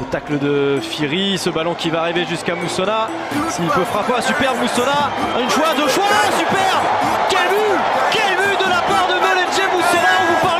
Le tacle de Firi, ce ballon qui va arriver jusqu'à Moussona. S'il peut frapper, superbe Moussona. Une choix, deux choix, superbe Quel but Quel but de la part de Meledje Moussona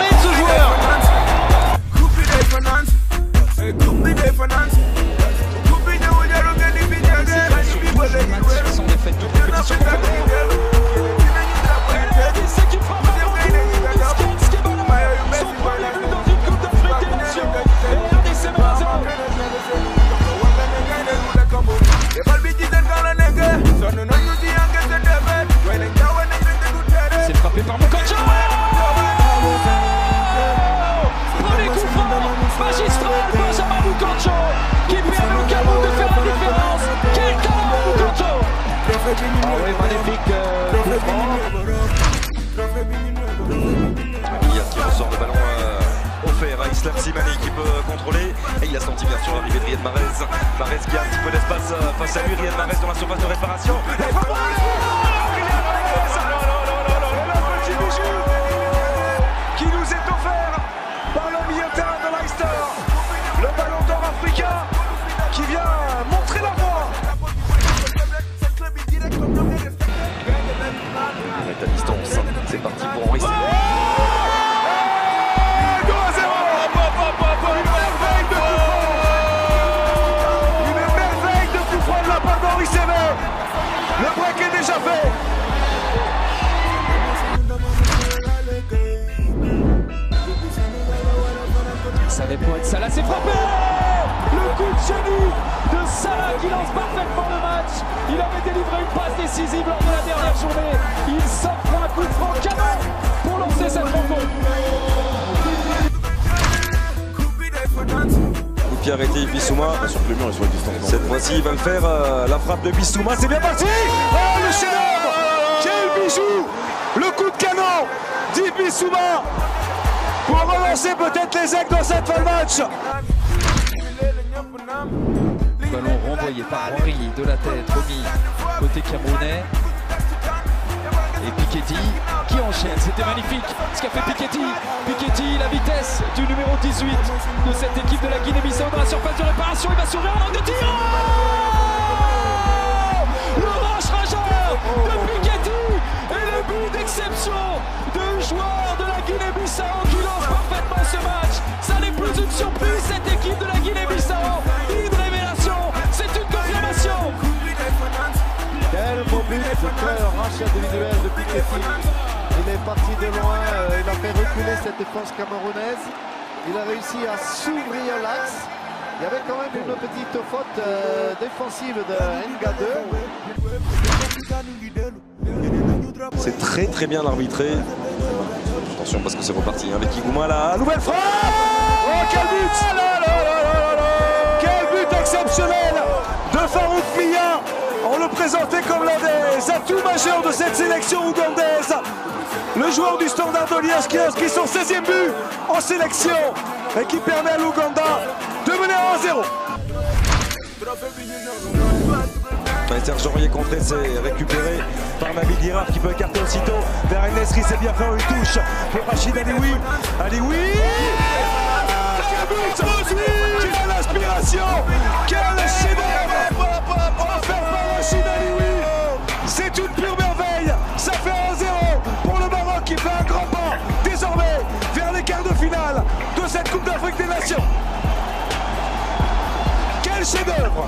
Mia qui ressort le ballon offert à Islam Simani qui peut contrôler. Et il a senti bien sûr l'arrivée de Riyad Mahrez. Mahrez qui a un petit peu d'espace euh, face à lui. Riyad Mahrez dans la surface de réparation parti pour Henri. Le break est déjà fait. Ça Salah, c'est frappé Le coup de génie de Salah qui lance parfaitement le match. Il avait délivré une passe décisive lors de la dernière journée. Il s'offre coup de franc canon pour lancer cette rencontre. Coup de pied arrêté Bissouma. Cette fois-ci, il va le faire. euh, la frappe de Bissouma, c'est bien parti Oh, le chef-d'œuvre Quel bijou Le coup de canon d'Ibi Bissouma pour relancer peut-être les aigles dans cette fin de match. Ballon renvoyé par Henri de la tête, remis côté camerounais. Et Piketty qui enchaîne, c'était magnifique ce qu'a fait Piketty. Piketty, la vitesse du numéro 18 de cette équipe de la Guinée-Bissau dans la surface de réparation. Il va s'ouvrir en angle de tir. Oh le rush rageur de Piketty et le but d'exception de joueur de la Guinée-Bissau qui lance parfaitement ce match. Ça n'est plus une surprise de Piketty. Il est parti de loin, euh, il a fait reculer cette défense camerounaise. Il a réussi à s'ouvrir l'axe. Il y avait quand même une petite faute euh, défensive de Nga2. C'est très très bien arbitré. Attention parce que c'est reparti hein, avec Igouma là. Nouvelle frappe Oh quel but On le présentait comme l'un des atouts majeurs de cette sélection ougandaise. Le joueur du standard de Liège qui inscrit son 16e but en sélection et qui permet à l'Ouganda de mener 1-0. Serge Aurier contré, c'est récupéré par Nabil Girard qui peut écarter aussitôt vers Nesri, c'est bien fait, une touche pour Rachid Alioui. Alioui Quel but Quelle inspiration quarts de finale de cette Coupe d'Afrique des Nations. Quel chef-d'œuvre?